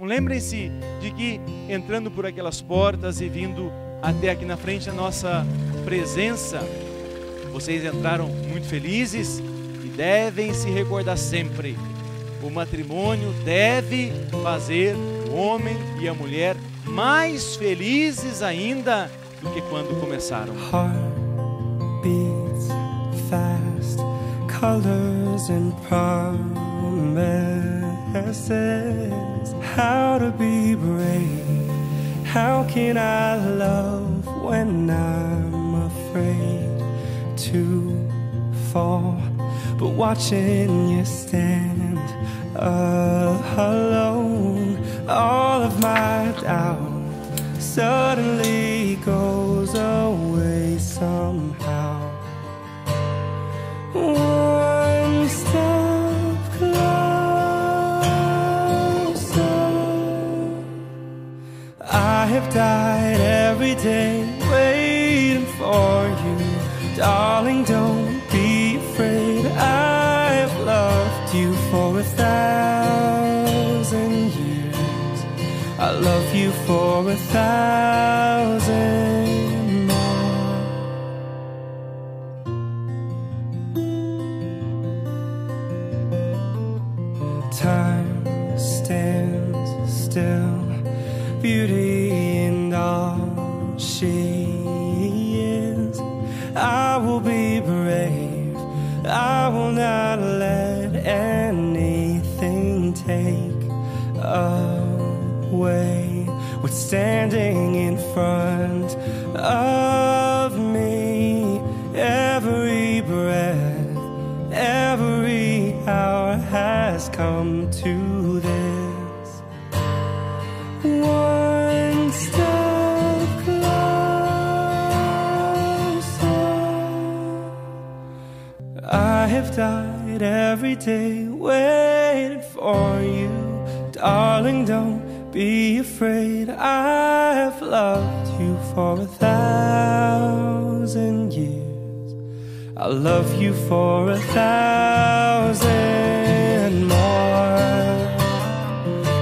Lembrem-se de que entrando por aquelas portas e vindo até aqui na frente a nossa presença, vocês entraram muito felizes e devem se recordar sempre: o matrimônio deve fazer o homem e a mulher mais felizes ainda do que quando começaram. Colors and promises. How to be brave? How can I love when I'm afraid to fall? But watching you stand alone, all of my doubt suddenly have died every day waiting for you, darling. Don't be afraid. I have loved you for a thousand years. I love you for a thousand. Time stands still, beauty she is. I will be brave, I will not let anything take away what's standing in front of me. Every breath, every hour has come to this. I have died every day waiting for you. Darling, don't be afraid. I have loved you for a thousand years. I'll love you for a thousand more.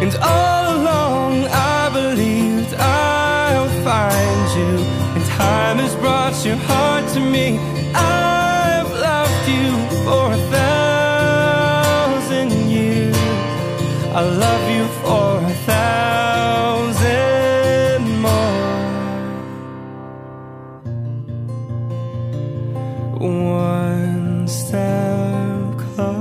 And all along I believed I'll find you. And time has brought your heart to me. I've I love you for a thousand more. One step closer.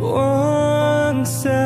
One step